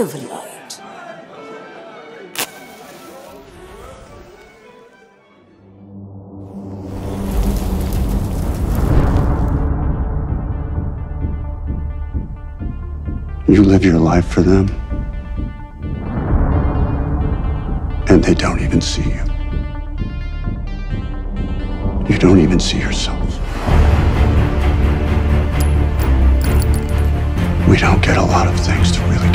You live your life for them, and they don't even see you. You don't even see yourself. We don't get a lot of things to really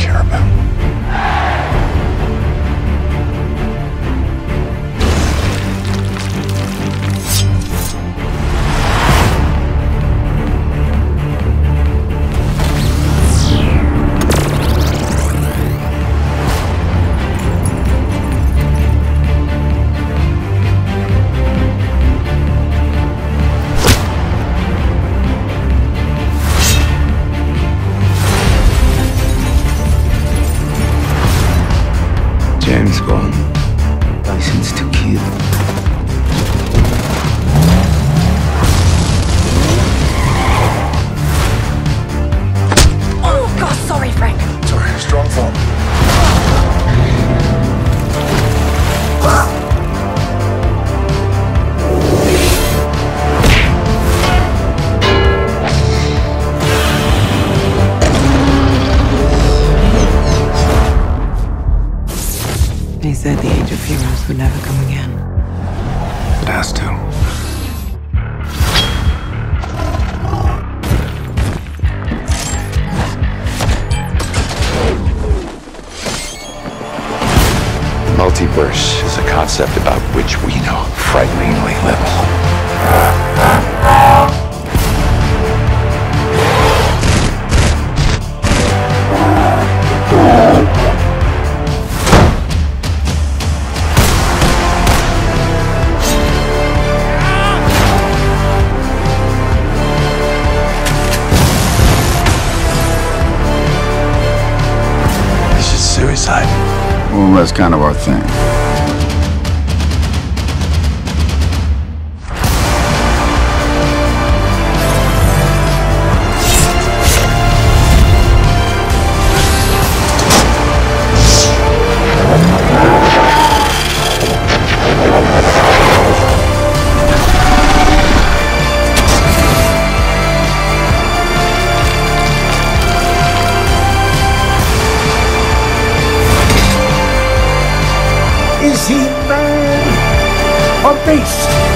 James Bond. License to kill. Said the age of heroes would never come again. It has to. Multiverse is a concept about which we know frighteningly little. Well, that's kind of our thing. Is he man or beast?